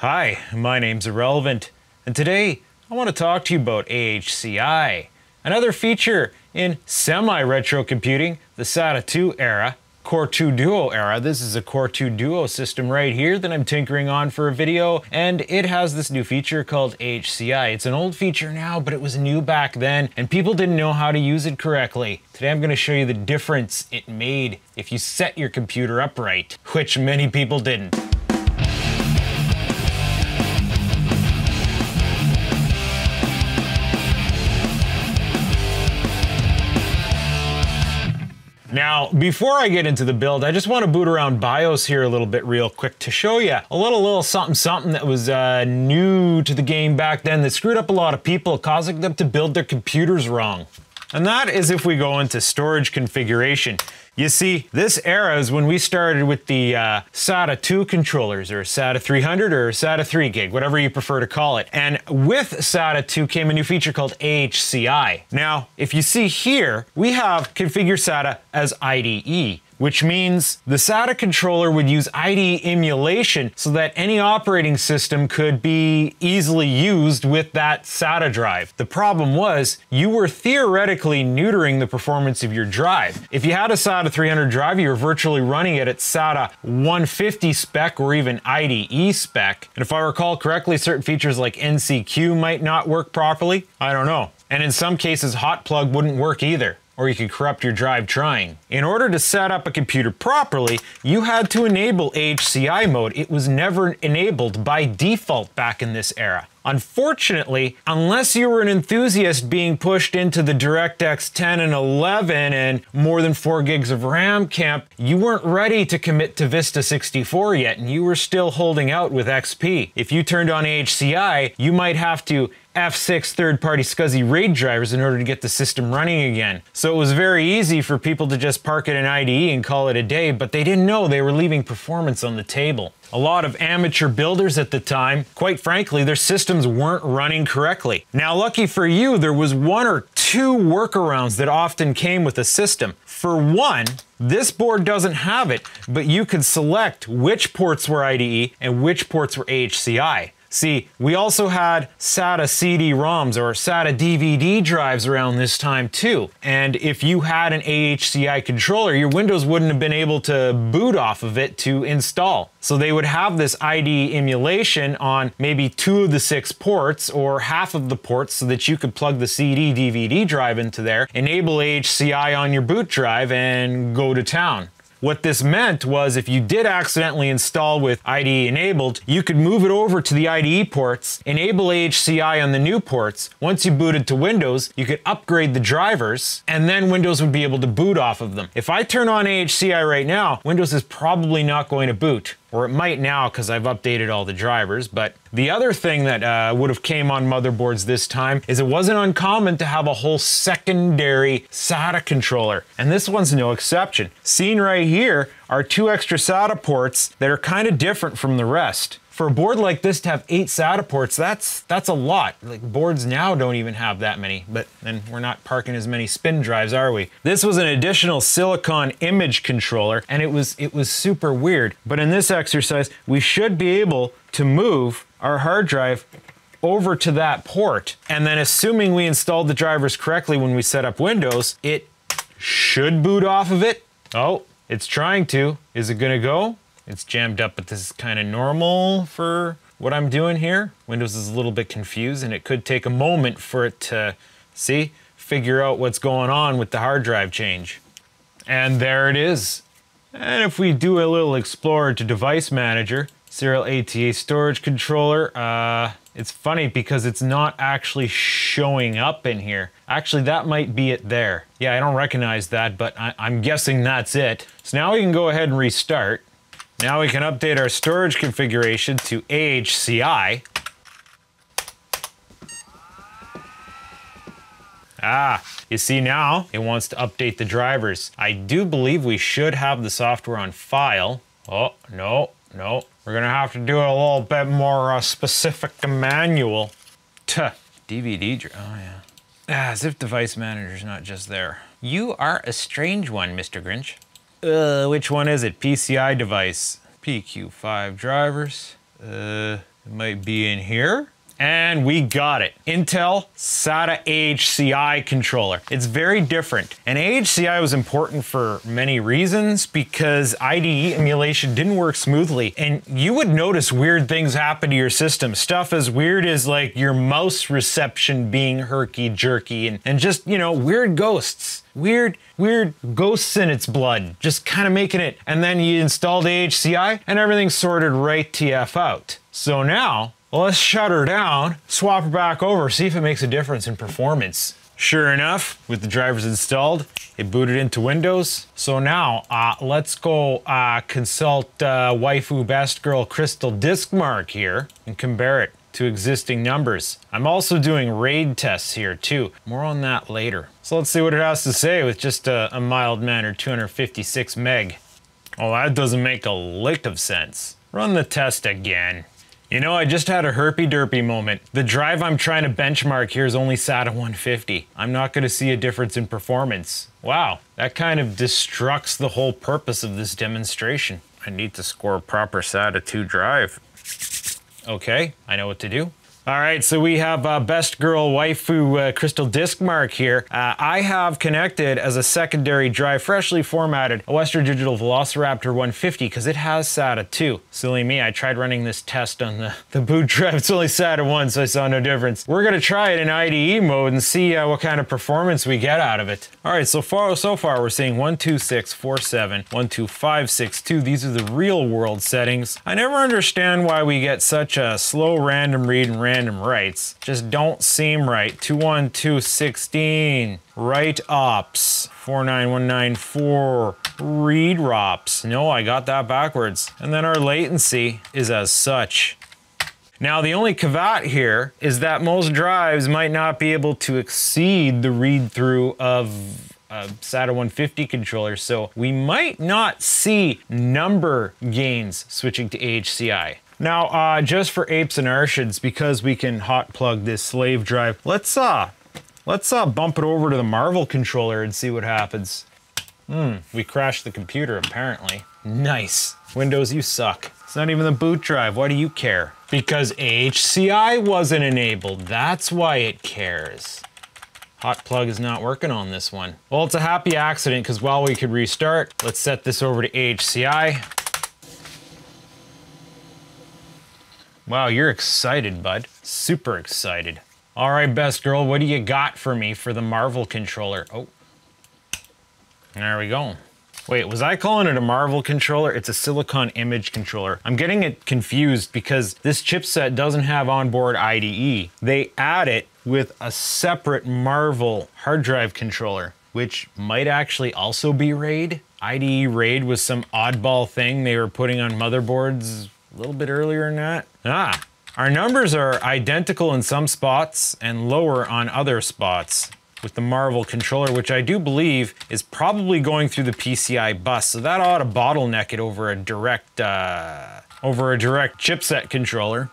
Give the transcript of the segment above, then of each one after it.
Hi, my name's Irrelevant, and today I want to talk to you about AHCI, another feature in semi-retro computing, the SATA 2 era, Core 2 Duo era. This is a Core 2 Duo system right here that I'm tinkering on for a video, and it has this new feature called AHCI. It's an old feature now, but it was new back then, and people didn't know how to use it correctly. Today I'm going to show you the difference it made if you set your computer up right, which many people didn't. Now, before I get into the build, I just want to boot around BIOS here a little bit real quick to show you a little, little something, something that was uh, new to the game back then that screwed up a lot of people, causing them to build their computers wrong. And that is if we go into storage configuration. You see, this era is when we started with the uh, SATA 2 controllers, or SATA 300, or SATA 3 gig, whatever you prefer to call it. And with SATA 2 came a new feature called AHCI. Now, if you see here, we have Configure SATA as IDE which means the SATA controller would use IDE emulation so that any operating system could be easily used with that SATA drive. The problem was you were theoretically neutering the performance of your drive. If you had a SATA 300 drive, you were virtually running it at SATA 150 spec or even IDE spec. And if I recall correctly, certain features like NCQ might not work properly. I don't know. And in some cases, hot plug wouldn't work either or you could corrupt your drive trying. In order to set up a computer properly, you had to enable HCI mode. It was never enabled by default back in this era. Unfortunately, unless you were an enthusiast being pushed into the DirectX 10 and 11 and more than 4 gigs of RAM camp, you weren't ready to commit to Vista 64 yet and you were still holding out with XP. If you turned on HCI, you might have to F6 third-party SCSI RAID drivers in order to get the system running again. So it was very easy for people to just park it in IDE and call it a day, but they didn't know they were leaving performance on the table. A lot of amateur builders at the time, quite frankly, their systems weren't running correctly. Now, lucky for you, there was one or two workarounds that often came with a system. For one, this board doesn't have it, but you could select which ports were IDE and which ports were AHCI. See, we also had SATA CD-ROMs or SATA DVD drives around this time too. And if you had an AHCI controller, your Windows wouldn't have been able to boot off of it to install. So they would have this IDE emulation on maybe two of the six ports or half of the ports so that you could plug the CD DVD drive into there, enable AHCI on your boot drive and go to town. What this meant was if you did accidentally install with IDE enabled, you could move it over to the IDE ports, enable AHCI on the new ports. Once you booted to Windows, you could upgrade the drivers, and then Windows would be able to boot off of them. If I turn on AHCI right now, Windows is probably not going to boot or it might now because I've updated all the drivers. But the other thing that uh, would have came on motherboards this time is it wasn't uncommon to have a whole secondary SATA controller, and this one's no exception. Seen right here are two extra SATA ports that are kind of different from the rest for a board like this to have eight SATA ports, that's that's a lot. Like boards now don't even have that many, but then we're not parking as many spin drives, are we? This was an additional silicon image controller, and it was it was super weird. But in this exercise, we should be able to move our hard drive over to that port. And then assuming we installed the drivers correctly when we set up Windows, it should boot off of it. Oh, it's trying to. Is it gonna go? It's jammed up, but this is kind of normal for what I'm doing here. Windows is a little bit confused and it could take a moment for it to, see, figure out what's going on with the hard drive change. And there it is. And if we do a little Explorer to Device Manager, Serial ATA Storage Controller, uh, it's funny because it's not actually showing up in here. Actually, that might be it there. Yeah, I don't recognize that, but I I'm guessing that's it. So now we can go ahead and restart. Now we can update our storage configuration to AHCI. Ah, you see now it wants to update the drivers. I do believe we should have the software on file. Oh, no, no. We're gonna have to do a little bit more uh, specific manual. Tuh, DVD drive, oh yeah. Ah, as if device manager's not just there. You are a strange one, Mr. Grinch. Uh, which one is it? PCI device. P5Q drivers. Uh, might be in here. And we got it. Intel SATA HCI controller. It's very different. And HCI was important for many reasons because IDE emulation didn't work smoothly. And you would notice weird things happen to your system. Stuff as weird as like your mouse reception being herky jerky and, and just, you know, weird ghosts weird, weird ghosts in its blood, just kind of making it. And then you installed the HCI and everything sorted right TF out. So now well, let's shut her down, swap her back over, see if it makes a difference in performance. Sure enough, with the drivers installed, it booted into Windows. So now, uh, let's go uh, consult uh, waifu best girl CrystalDiskMark here and compare it to existing numbers. I'm also doing RAID tests here too. More on that later. So let's see what it has to say with just a, a mild-mannered 256 meg. Oh, that doesn't make a lick of sense. Run the test again. You know, I just had a herpy derpy moment. The drive I'm trying to benchmark here is only SATA 150. I'm not going to see a difference in performance. Wow, that kind of destructs the whole purpose of this demonstration. I need to score a proper SATA 2 drive. Okay, I know what to do. All right, so we have uh, Best Girl Waifu uh, CrystalDiskMark here. Uh, I have connected as a secondary drive, freshly formatted, a Western Digital Velociraptor 150 because it has SATA 2. Silly me, I tried running this test on the, the boot drive. It's only SATA 1, so I saw no difference. We're gonna try it in IDE mode and see uh, what kind of performance we get out of it. All right, so far, so far we're seeing 12647, 12562. These are the real world settings. I never understand why we get such a slow random read and random writes just don't seem right. 21216, write ops, 49194, read rops. No, I got that backwards. And then our latency is as such. Now, the only caveat here is that most drives might not be able to exceed the read through of a SATA 150 controller, so we might not see number gains switching to AHCI. Now, uh, just for apes and arshids, because we can hot plug this slave drive, let's uh, let's uh, bump it over to the Marvell controller and see what happens. Hmm, we crashed the computer apparently. Nice. Windows, you suck. It's not even the boot drive. Why do you care? Because HCI wasn't enabled. That's why it cares. Hot plug is not working on this one. Well, it's a happy accident because while we could restart, let's set this over to HCI. Wow, you're excited, bud. Super excited. All right, best girl, what do you got for me for the Marvell controller? Oh, there we go. Wait, was I calling it a Marvell controller? It's a Silicon Image controller. I'm getting it confused because this chipset doesn't have onboard IDE. They add it with a separate Marvell hard drive controller, which might actually also be RAID. IDE RAID was some oddball thing they were putting on motherboards a little bit earlier than that. Ah, our numbers are identical in some spots and lower on other spots with the Marvell controller, which I do believe is probably going through the PCI bus. So that ought to bottleneck it over a direct, uh, over a direct chipset controller.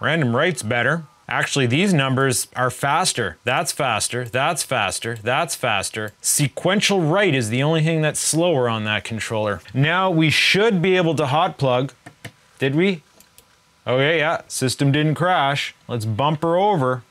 Random write's better. Actually, these numbers are faster. That's faster, that's faster, that's faster. Sequential write is the only thing that's slower on that controller. Now we should be able to hot plug did we? Okay, yeah, yeah. system didn't crash. Let's bump her over.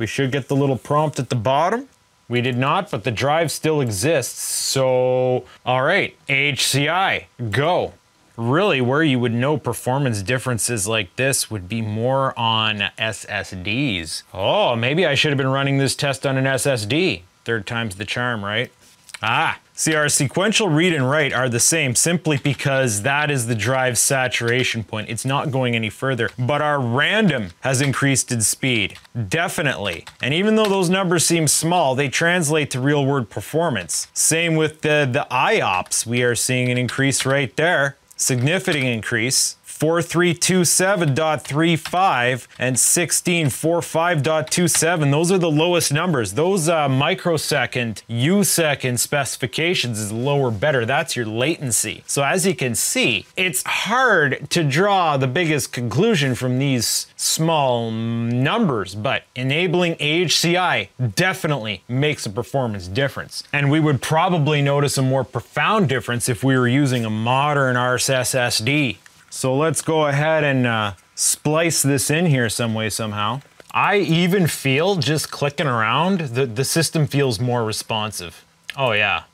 We should get the little prompt at the bottom. We did not, but the drive still exists. So, all right, HCI, go. Really, where you would know performance differences like this would be more on SSDs. Oh, maybe I should have been running this test on an SSD. Third time's the charm, right? Ah, see our sequential read and write are the same simply because that is the drive saturation point. It's not going any further, but our random has increased in speed, definitely. And even though those numbers seem small, they translate to real world performance. Same with the, the IOPS, we are seeing an increase right there, significant increase. 4327.35 and 1645.27. Those are the lowest numbers. Those uh, microsecond, U second specifications is lower better. That's your latency. So as you can see, it's hard to draw the biggest conclusion from these small numbers, but enabling AHCI definitely makes a performance difference. And we would probably notice a more profound difference if we were using a modern RSS SD so let's go ahead and uh, splice this in here some way, somehow. I even feel just clicking around, the, the system feels more responsive. Oh yeah.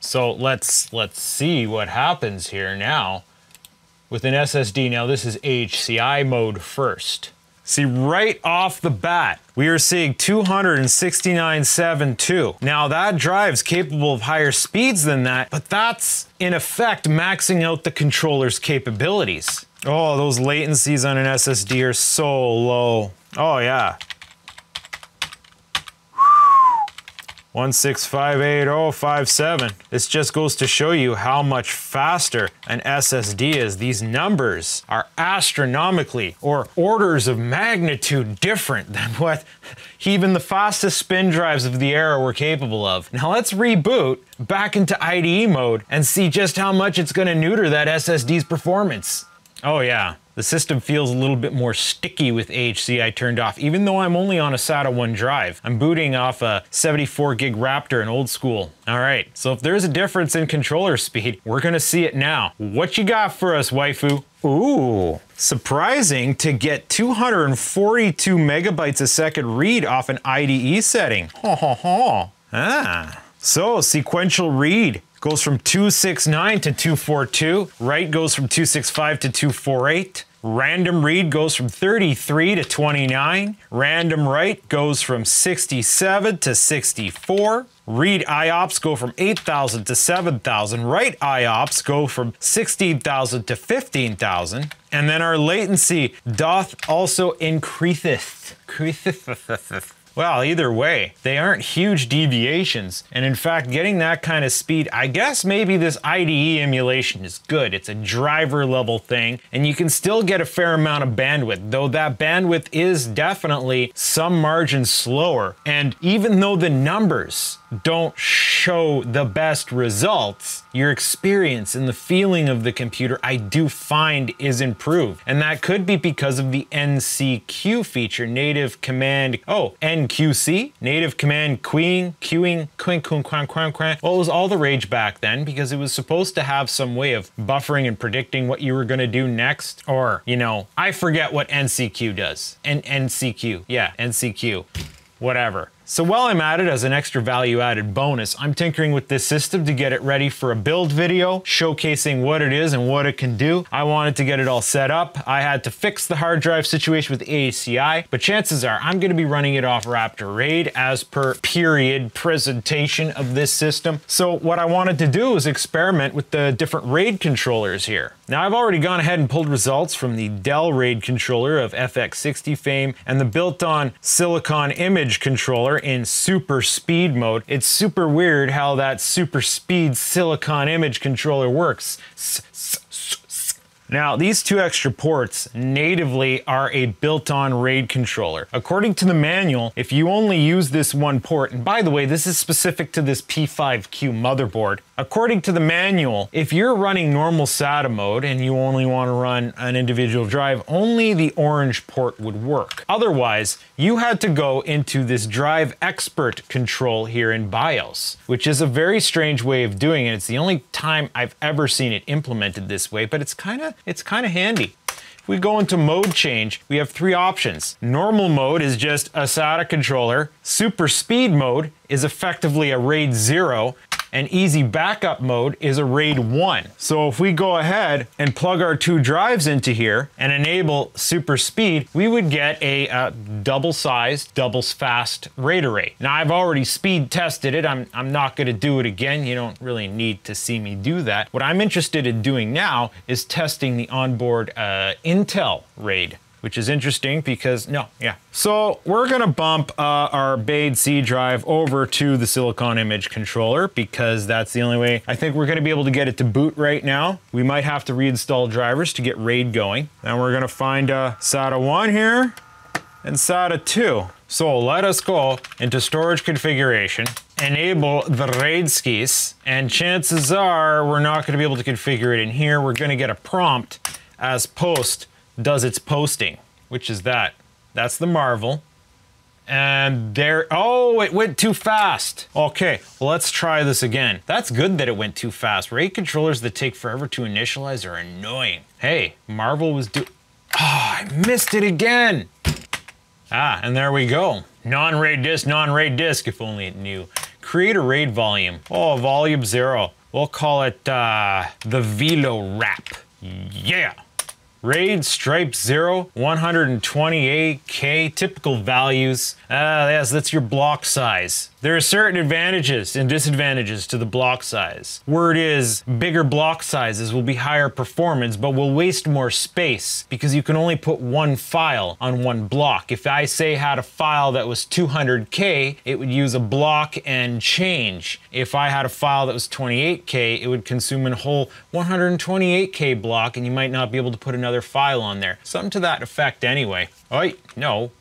So let's let's see what happens here now with an SSD. Now this is HCI mode first. See, right off the bat, we are seeing 269.72. Now that drive's capable of higher speeds than that, but that's in effect maxing out the controller's capabilities. Oh, those latencies on an SSD are so low. Oh yeah, 1658057. This just goes to show you how much faster an SSD is. These numbers are astronomically or orders of magnitude different than what even the fastest spin drives of the era were capable of. Now let's reboot back into IDE mode and see just how much it's gonna neuter that SSD's performance. Oh yeah, the system feels a little bit more sticky with HCI turned off, even though I'm only on a SATA 1 drive. I'm booting off a 74 gig Raptor, an old school. All right, so if there's a difference in controller speed, we're gonna see it now. What you got for us, waifu? Ooh, surprising to get 242 megabytes a second read off an IDE setting. Ha ha ha. Ah. So, sequential read goes from 269 to 242. Write goes from 265 to 248. Random read goes from 33 to 29. Random write goes from 67 to 64. Read IOPS go from 8,000 to 7,000. Write IOPS go from 16,000 to 15,000. And then our latency doth also increaseth. Well, either way, they aren't huge deviations. And in fact, getting that kind of speed, I guess maybe this IDE emulation is good. It's a driver level thing, and you can still get a fair amount of bandwidth, though that bandwidth is definitely some margin slower. And even though the numbers don't show the best results, your experience and the feeling of the computer I do find is improved. And that could be because of the NCQ feature, native command, oh, NQC, native command queuing, queuing, quing, quing, quang, quang, quang. Well, it was all the rage back then because it was supposed to have some way of buffering and predicting what you were gonna do next. Or, you know, I forget what NCQ does. N NCQ, yeah, NCQ, whatever. So while I'm at it as an extra value added bonus, I'm tinkering with this system to get it ready for a build video, showcasing what it is and what it can do. I wanted to get it all set up. I had to fix the hard drive situation with HCI, but chances are I'm gonna be running it off Raptor RAID as per period presentation of this system. So what I wanted to do is experiment with the different RAID controllers here. Now I've already gone ahead and pulled results from the Dell RAID controller of FX60 fame and the built-on Silicon image controller in super speed mode. It's super weird how that super speed silicon image controller works. Now, these two extra ports natively are a built-on RAID controller. According to the manual, if you only use this one port, and by the way, this is specific to this P5Q motherboard, according to the manual, if you're running normal SATA mode and you only want to run an individual drive, only the orange port would work. Otherwise, you had to go into this drive expert control here in BIOS, which is a very strange way of doing it. It's the only time I've ever seen it implemented this way, but it's kind of it's kind of handy. If we go into mode change, we have three options. Normal mode is just a SATA controller. Super speed mode is effectively a RAID 0 and easy backup mode is a RAID 1. So if we go ahead and plug our two drives into here and enable super speed, we would get a uh, double sized, double fast RAID array. Now I've already speed tested it. I'm, I'm not gonna do it again. You don't really need to see me do that. What I'm interested in doing now is testing the onboard uh, Intel RAID which is interesting because, no, yeah. So we're gonna bump uh, our BAID C drive over to the Silicon Image controller because that's the only way I think we're gonna be able to get it to boot right now. We might have to reinstall drivers to get RAID going. And we're gonna find uh, SATA 1 here and SATA 2. So let us go into storage configuration, enable the RAID skis, and chances are we're not gonna be able to configure it in here. We're gonna get a prompt as post does its posting, which is that. That's the Marvell. And there, oh, it went too fast. Okay, well, let's try this again. That's good that it went too fast. RAID controllers that take forever to initialize are annoying. Hey, Marvell was do, Ah, I missed it again. Ah, and there we go. Non-RAID disk, non-RAID disk, if only it knew. Create a RAID volume. Oh, volume zero. We'll call it uh, the Velo wrap. Yeah. RAID Stripe 0, 128K, typical values. Ah, yes, that's your block size. There are certain advantages and disadvantages to the block size. Word is, bigger block sizes will be higher performance, but will waste more space because you can only put one file on one block. If I say had a file that was 200K, it would use a block and change. If I had a file that was 28K, it would consume a whole 128K block and you might not be able to put another file on there. Something to that effect anyway. Oh, no.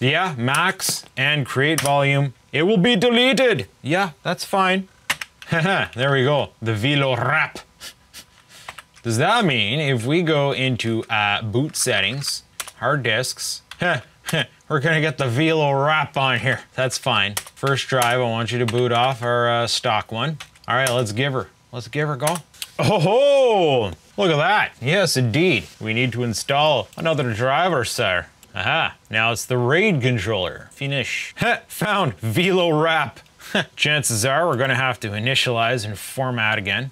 Yeah, max and create volume it will be deleted. Yeah, that's fine. there we go. The Velo wrap. Does that mean if we go into uh, boot settings, hard disks, we're gonna get the Velo wrap on here. That's fine. First drive, I want you to boot off our uh, stock one. All right, let's give her. Let's give her go. Oh, look at that. Yes, indeed. We need to install another driver, sir. Aha, now it's the RAID controller. Finish. Found Velo wrap. Chances are we're gonna have to initialize and format again.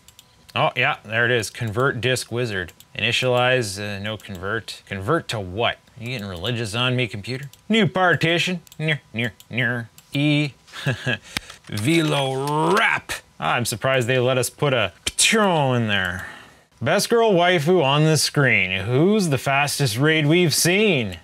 Oh yeah, there it is, convert disk wizard. Initialize, uh, no convert. Convert to what? Are you getting religious on me, computer? New partition, near, near, near. E, Velo wrap. Ah, I'm surprised they let us put a patron in there. Best girl waifu on the screen. Who's the fastest raid we've seen?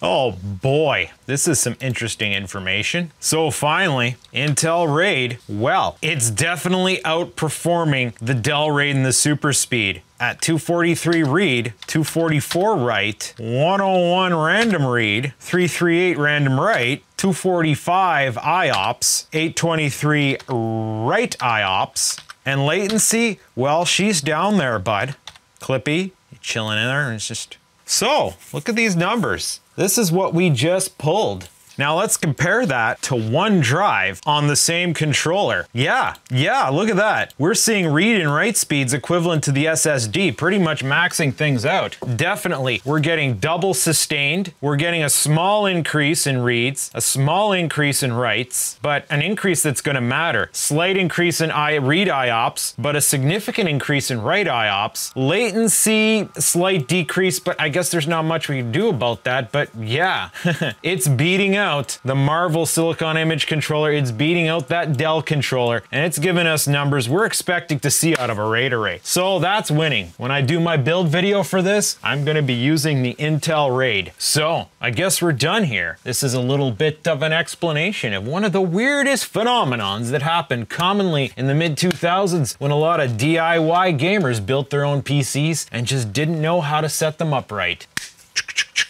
Oh boy, this is some interesting information. So finally, Intel RAID, well, it's definitely outperforming the Dell RAID and the Super Speed. At 243 read, 244 write, 101 random read, 338 random write, 245 IOPS, 823 write IOPS, and latency, well, she's down there, bud. Clippy, chilling in there, and it's just... So, look at these numbers. This is what we just pulled. Now let's compare that to one drive on the same controller. Yeah, yeah, look at that. We're seeing read and write speeds equivalent to the SSD, pretty much maxing things out. Definitely, we're getting double sustained. We're getting a small increase in reads, a small increase in writes, but an increase that's gonna matter. Slight increase in I read IOPS, but a significant increase in write IOPS. Latency, slight decrease, but I guess there's not much we can do about that, but yeah, it's beating out out the Marvell Silicon Image controller. It's beating out that Dell controller, and it's giving us numbers we're expecting to see out of a RAID array. So that's winning. When I do my build video for this, I'm gonna be using the Intel RAID. So I guess we're done here. This is a little bit of an explanation of one of the weirdest phenomenons that happened commonly in the mid 2000s when a lot of DIY gamers built their own PCs and just didn't know how to set them up right.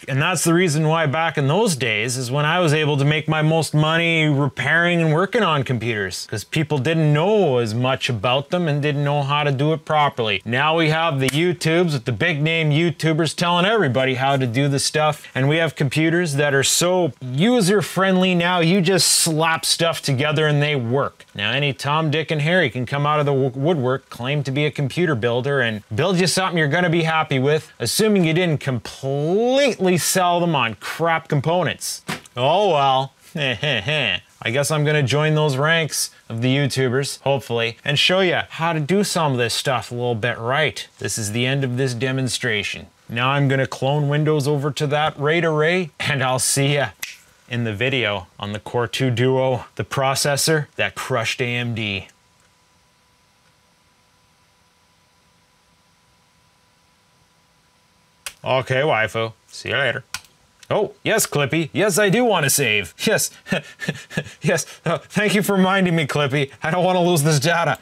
And that's the reason why back in those days is when I was able to make my most money repairing and working on computers because people didn't know as much about them and didn't know how to do it properly. Now we have the YouTubes with the big name YouTubers telling everybody how to do the stuff. And we have computers that are so user friendly now, you just slap stuff together and they work. Now any Tom, Dick, and Harry can come out of the woodwork, claim to be a computer builder and build you something you're gonna be happy with, assuming you didn't completely sell them on crap components. Oh well. I guess I'm gonna join those ranks of the YouTubers, hopefully, and show you how to do some of this stuff a little bit right. This is the end of this demonstration. Now I'm gonna clone Windows over to that RAID array, and I'll see ya in the video on the Core 2 Duo, the processor that crushed AMD. Okay, waifu. See you later. Oh, yes, Clippy. Yes, I do want to save. Yes. yes. Oh, thank you for reminding me, Clippy. I don't want to lose this data.